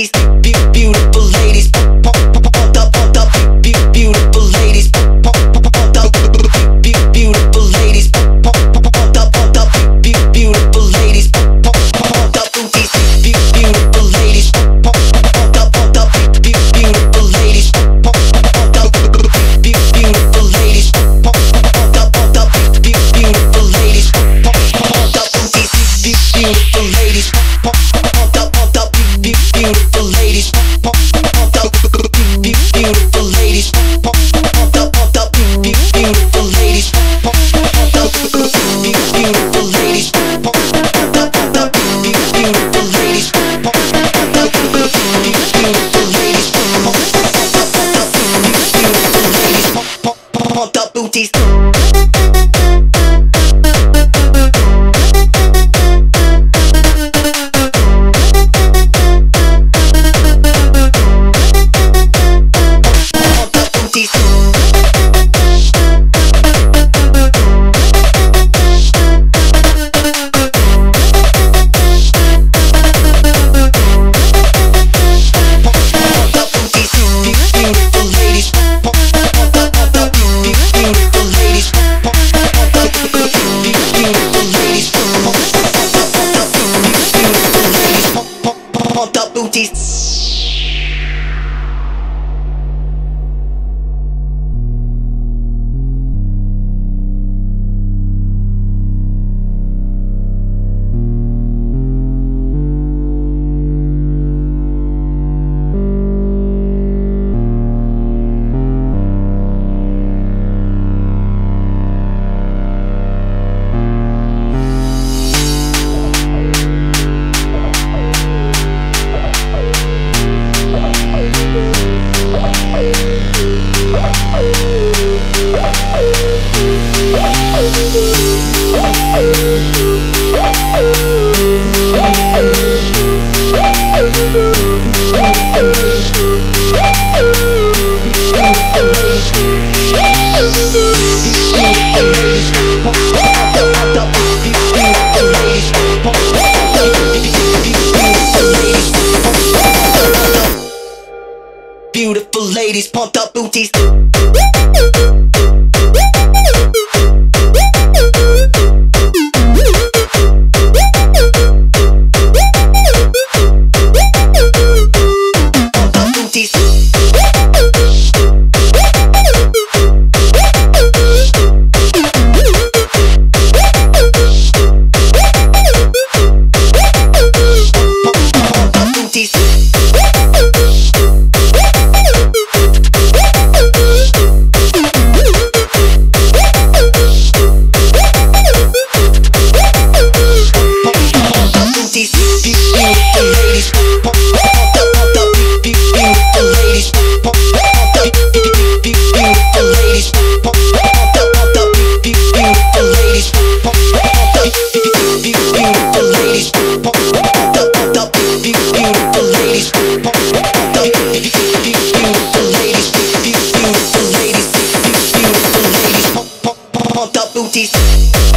These. Beautiful ladies, beautiful ladies, beautiful ladies. Beautiful ladies, pumped up booties. booties.